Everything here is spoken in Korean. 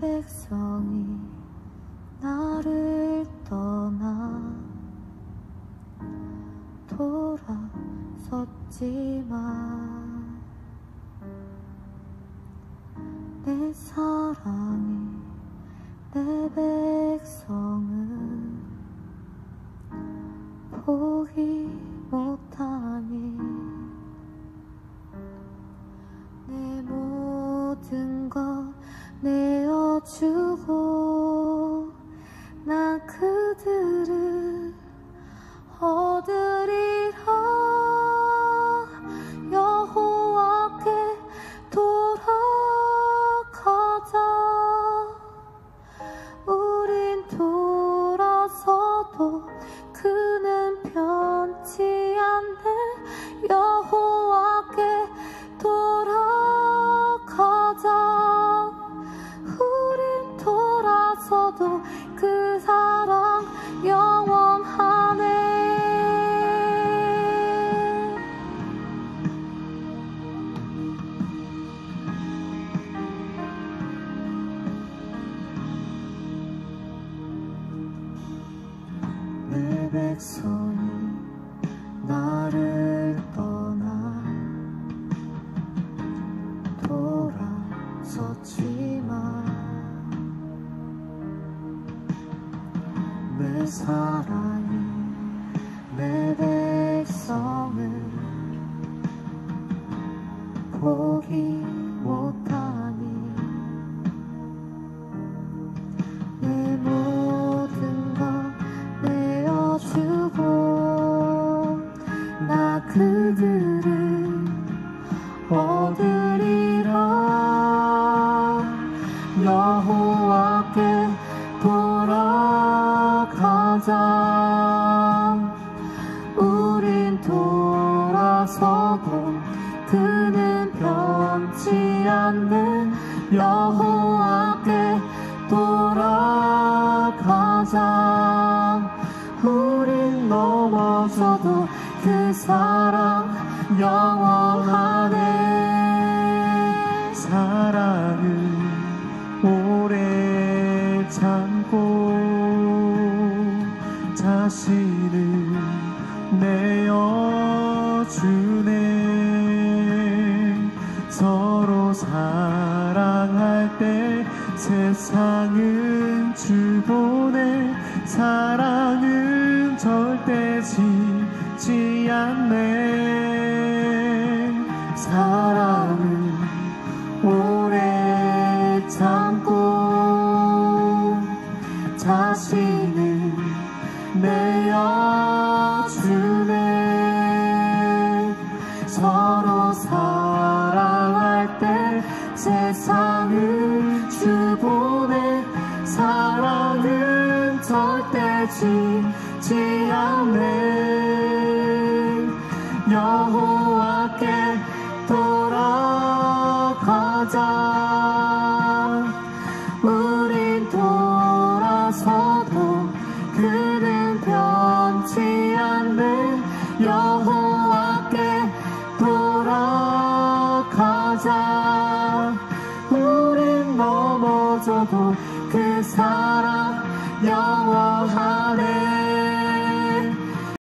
백성이 나를 떠나 돌아섰지만 내 사랑이 내 백성은 포기 주고 나 그 돌아서도 그 사랑 영원하네. 내 백성이 나를 내 사랑이 내 백성을 포기 못하니 내 모든 것 내어주고 나 그들을 얻으 돌아가자 우린 돌아서도 그는 변치 않는 여호와께 돌아가자. 우린 넘어져도 그 사랑 영원하네 자신을 내어주네. 서로 사랑할 때 세상은 주보내 사랑은 절대 지지 않네. 사랑은 주네 서로 사랑할 때 세상을 주보내 사랑은 절대 지지 않네 않는 여호와께 돌아가자. 우린 넘어져도 그 사랑 영원하네.